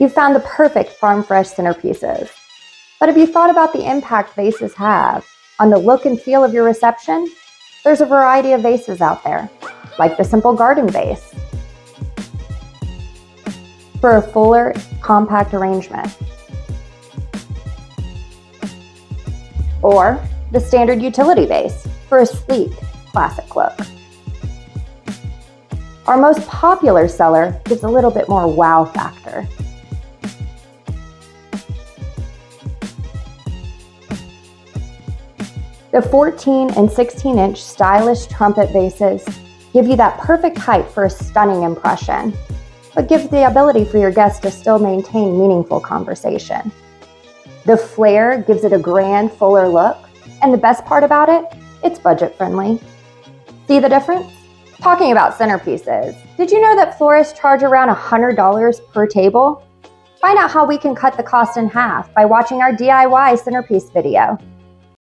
You've found the perfect farm fresh centerpieces. But have you thought about the impact vases have on the look and feel of your reception? There's a variety of vases out there, like the simple garden vase, for a fuller, compact arrangement. Or the standard utility vase for a sleek, classic look. Our most popular seller gives a little bit more wow factor. The 14 and 16 inch stylish trumpet vases give you that perfect height for a stunning impression, but give the ability for your guests to still maintain meaningful conversation. The flare gives it a grand, fuller look, and the best part about it, it's budget friendly. See the difference? Talking about centerpieces, did you know that florists charge around $100 per table? Find out how we can cut the cost in half by watching our DIY centerpiece video.